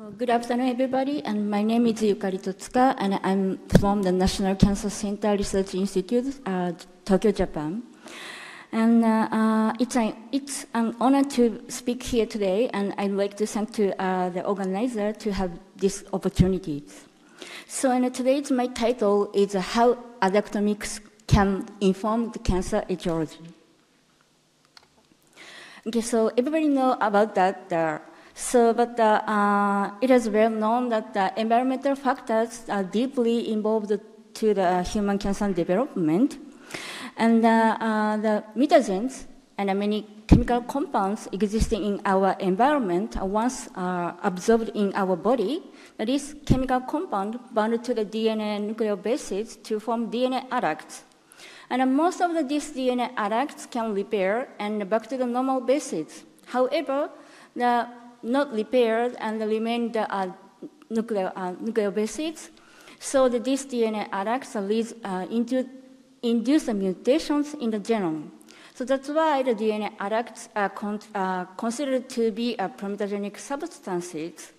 So good afternoon, everybody. And my name is Yukari Totsuka, and I'm from the National Cancer Center Research Institute, uh, Tokyo, Japan. And uh, uh, it's, a, it's an honor to speak here today, and I'd like to thank to uh, the organizer to have this opportunity. So and today's my title is How Adaptomics Can Inform the Cancer Etiology. Okay, so everybody know about that. Uh, so, but uh, uh, it is well known that the environmental factors are deeply involved to the human cancer development. And uh, uh, the mutagens and many chemical compounds existing in our environment are once uh, absorbed in our body. That is, chemical compound bound to the DNA nucleobases to form DNA adducts. And most of the, these DNA adducts can repair and back to the normal bases. However, the not repaired and remain the uh, nuclear, uh. So the, these DNA adducts leads uh, into induce mutations in the genome. So that's why the DNA adducts are con- uh, considered to be a prometogenic substances.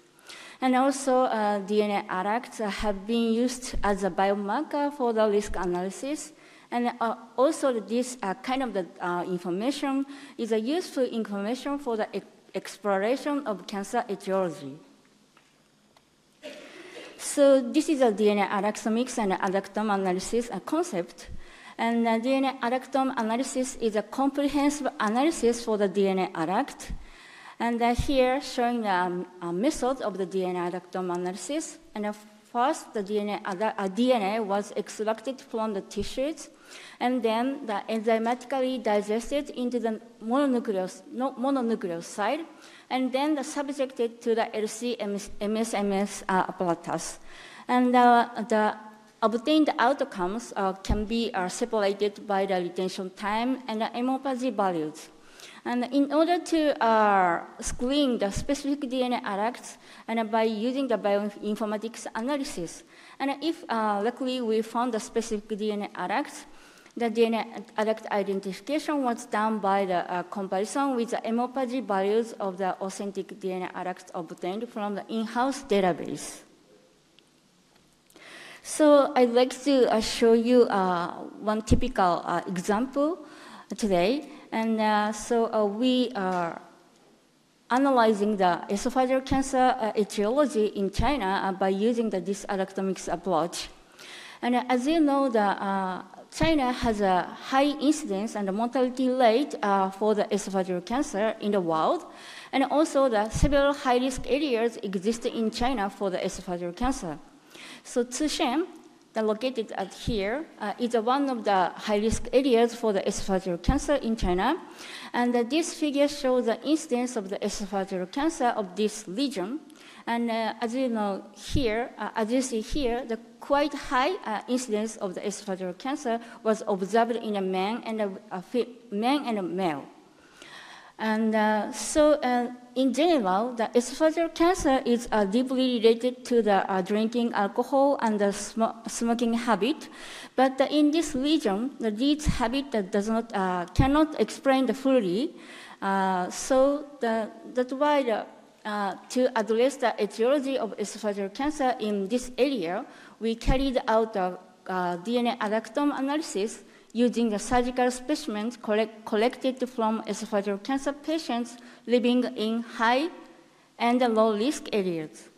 And also, uh, DNA adducts have been used as a biomarker for the risk analysis. And uh, also, this uh, kind of the, uh, information is a useful information for the exploration of cancer etiology. So this is a DNA adductomics and adductome analysis concept. And uh, DNA adductome analysis is a comprehensive analysis for the DNA adduct. And uh, here showing the um, method of the DNA adductome analysis. And uh, first, the DNA, DNA was extracted from the tissues, and then the enzymatically digested into the mononucleus, no, and then the subjected to the LC-MS uh, apparatus. And uh, the obtained outcomes uh, can be uh, separated by the retention time and the homopathy values. And in order to uh, screen the specific DNA adducts, and by using the bioinformatics analysis, and if uh, luckily we found the specific DNA adducts, the DNA adduct identification was done by the uh, comparison with the homopathy values of the authentic DNA adducts obtained from the in-house database. So I'd like to uh, show you uh, one typical uh, example today. And uh, so uh, we are analyzing the esophageal cancer etiology in China by using the dysadaptomics approach. And as you know, the China has a high incidence and mortality rate uh, for the esophageal cancer in the world, and also the several high-risk areas exist in China for the esophageal cancer. So that located at here, uh, is one of the high-risk areas for the esophageal cancer in China, and uh, this figure shows the incidence of the esophageal cancer of this region. And uh, as you know here, uh, as you see here, the quite high uh, incidence of the esophageal cancer was observed in a man and a, a man and a male. And uh, so, uh, in general, the esophageal cancer is uh, deeply related to the drinking alcohol and the sm- smoking habit. But in this region, the this habit does not cannot explain the fully. so the, that's why the, to address the etiology of esophageal cancer in this area, we carried out a uh, DNA adductome analysis using the surgical specimens collect, collected from esophageal cancer patients living in high and low risk areas.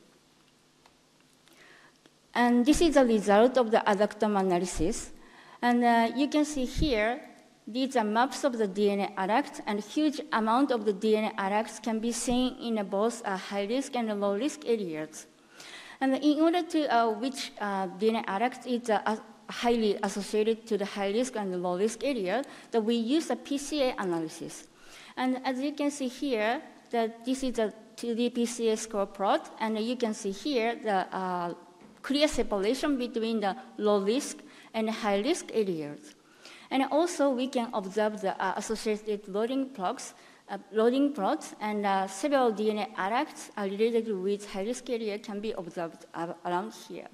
And this is the result of the adductome analysis. And uh, you can see here, these are maps of the DNA adducts, and huge amount of the DNA adducts can be seen in both uh, high risk and low risk areas. And in order to uh, which uh, DNA adduct is uh, highly associated to the high risk and the low risk area, that we use a PCA analysis. And as you can see here, that this is a 2D PCA score plot, and you can see here the uh, clear separation between the low risk and high risk areas. And also, we can observe the uh, associated loading plots uh, loading plots and uh, several DNA adducts related with high-risk area can be observed around here.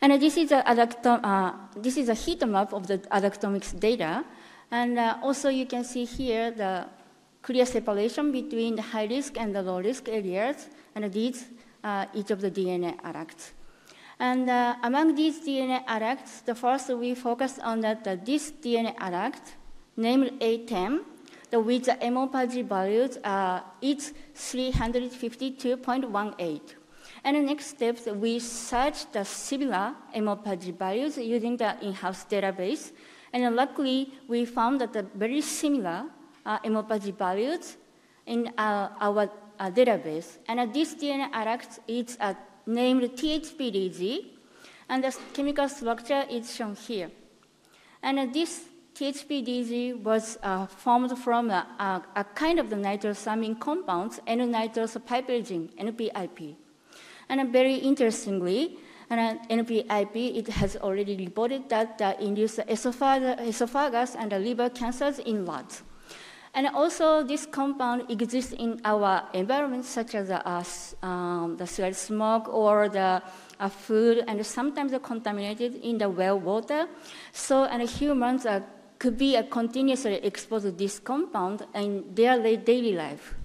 And this is a uh, this is a heat map of the adductomics data, and uh, also you can see here the clear separation between the high risk and the low risk areas, and these uh, each of the DNA adducts. And uh, among these DNA adducts, the first we focus on that this DNA adduct, named A10, the with the MOPAG values uh, it's 352.18. And the next step, we search the similar MOPAG values using the in-house database. And luckily, we found that the very similar uh, MOPAG values in uh, our uh, database. And uh, this DNA adduct is uh, named THPDG, and the chemical structure is shown here. And uh, this THPDG was uh, formed from a, a, a, kind of the nitrosamine compounds, N-nitrous NPIP. And very interestingly, and NPIP, it has already reported that uh, induced esophagus and liver cancers in rats. And also, this compound exists in our environment, such as uh, um, the cigarette smoke or the uh, food, and sometimes contaminated in the well water. So, and humans uh, could be continuously exposed to this compound in their daily life.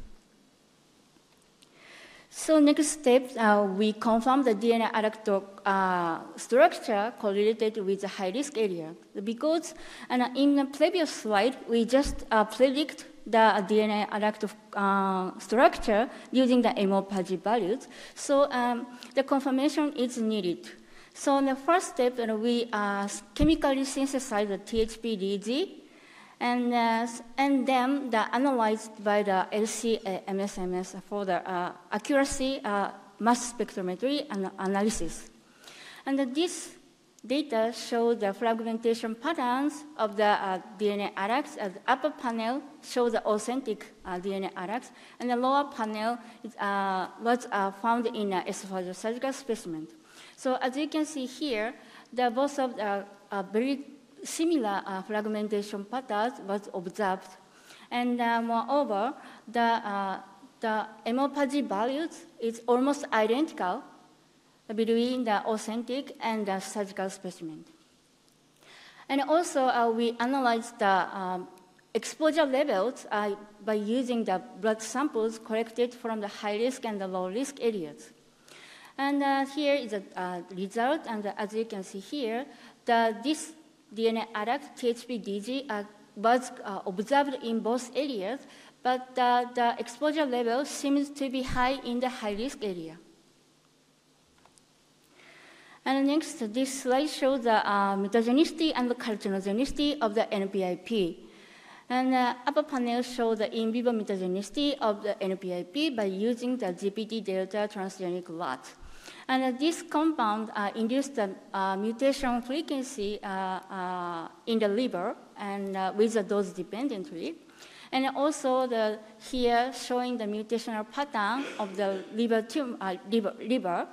So next step, uh, we confirm the DNA adductor uh, structure correlated with the high-risk area. Because and in the previous slide, we just uh, predict the DNA adductor uh, structure using the MOPAG values. So um, the confirmation is needed. So the first step, we uh, chemically synthesize the THPDG and, uh, and then the analyzed by the LC-MSMS for the uh, accuracy uh, mass spectrometry and analysis. And this data show the fragmentation patterns of the uh, DNA adducts. the upper panel shows the authentic uh, DNA adducts, and the lower panel is, uh, was found in an esophageal surgical specimen. So as you can see here, the both of the very similar uh, fragmentation patterns was observed. And uh, moreover, the, uh, the MOPAG values is almost identical between the authentic and the surgical specimen. And also, uh, we analyzed the um, exposure levels uh, by using the blood samples collected from the high risk and the low risk areas. And uh, here is a result, and as you can see here, the, this DNA adduct THPDG uh, was uh, observed in both areas, but uh, the exposure level seems to be high in the high risk area. And next, this slide shows the uh, mutagenicity and the carcinogenicity of the NPIP. And uh, upper panel shows the in vivo mutagenicity of the NPIP by using the GPT delta transgenic lot. And uh, this compound uh, induced the uh, mutation frequency in the liver and with a dose dependently. And also the, here showing the mutational pattern of the liver, tumor, liver, liver.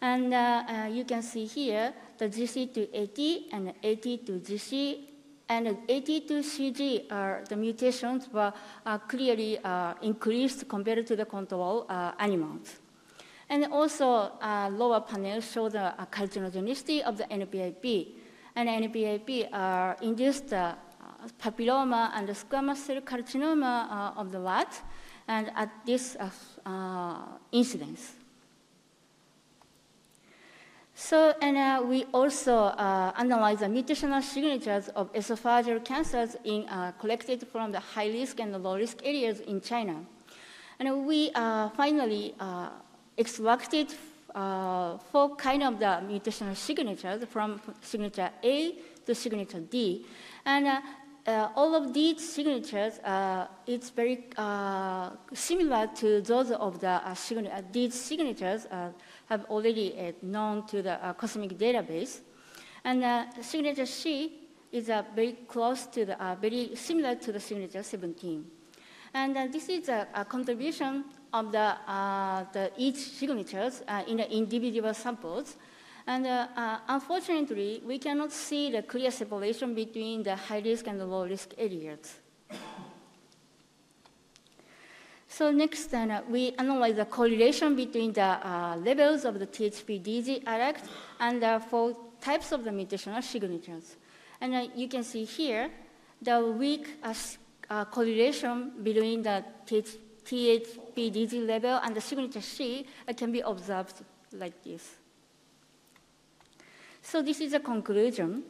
And uh, you can see here the GC to AT and AT to GC and AT to CG are the mutations were uh, clearly uh, increased compared to the control animals. And also, uh, lower panel show the uh, carcinogenicity of the NPIP. And NPIP uh, induced uh, papilloma and squamous cell carcinoma uh, of the rat, and at this uh, uh, incidence. So, and we also analyze the mutational signatures of esophageal cancers in, collected from the high risk and low risk areas in China. And we finally extracted uh, four kind of the mutational signatures from signature A to signature D. And uh, uh, all of these signatures, uh, it's very uh, similar to those of the uh, signature. These signatures have already known to the cosmic database. And signature C is very close to the, very similar to the signature 17. And this is a, a contribution of the, uh, the each signatures uh, in the individual samples. And uh, uh, unfortunately, we cannot see the clear separation between the high risk and the low risk areas. So next, uh, we analyze the correlation between the uh, levels of the THP-DG adduct and the four types of the mutational signatures. And you can see here, the weak uh, correlation between the TH, THP-DG level and the signature C can be observed like this. So this is a conclusion.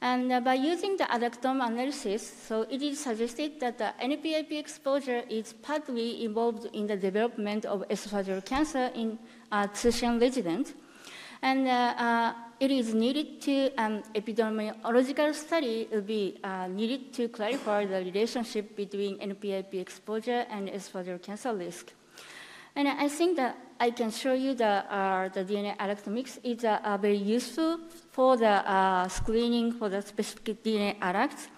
And uh, by using the adductome analysis, so it is suggested that the NPIP exposure is partly involved in the development of esophageal cancer in uh, residents. And uh, uh, it is needed to, um, epidemiological study will be uh, needed to clarify the relationship between NPIP exposure and esophageal cancer risk. And I think that I can show you the, uh, the DNA adductomics is uh, very useful for the uh, screening for the specific DNA adducts.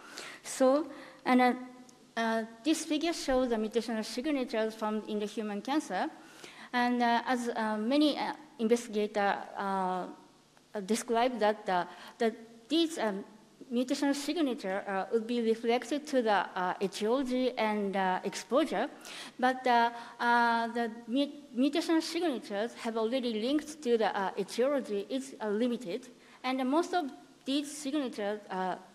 So, and uh, uh, this figure shows the mutational signatures found in the human cancer. And as many investigators describe that, that these um, mutational signature uh, would be reflected to the uh, etiology and uh, exposure, but uh, uh, the mutational signatures have already linked to the uh, etiology is limited, and most of these signatures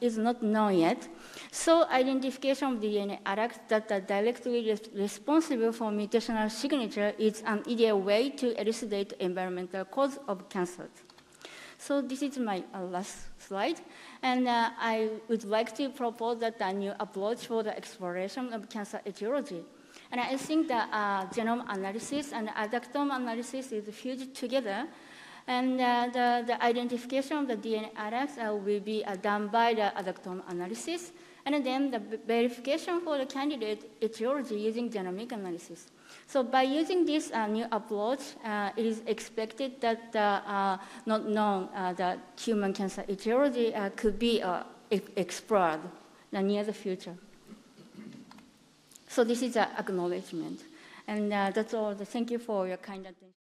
is not known yet. So identification of DNA adducts that are directly responsible for mutational signature is an ideal way to elucidate environmental cause of cancer. So this is my last slide. And uh, I would like to propose that a new approach for the exploration of cancer etiology. And I think that uh, genome analysis and adductome analysis is fused together. And uh, the, the, identification of the DNA adducts uh, will be uh, done by the adductome analysis. And then the verification for the candidate etiology using genomic analysis. So by using this uh, new approach, uh, it is expected that the uh, not known uh, the human cancer etiology uh, could be uh, explored in the near the future. So this is an acknowledgement. And that's all. Thank you for your kind attention.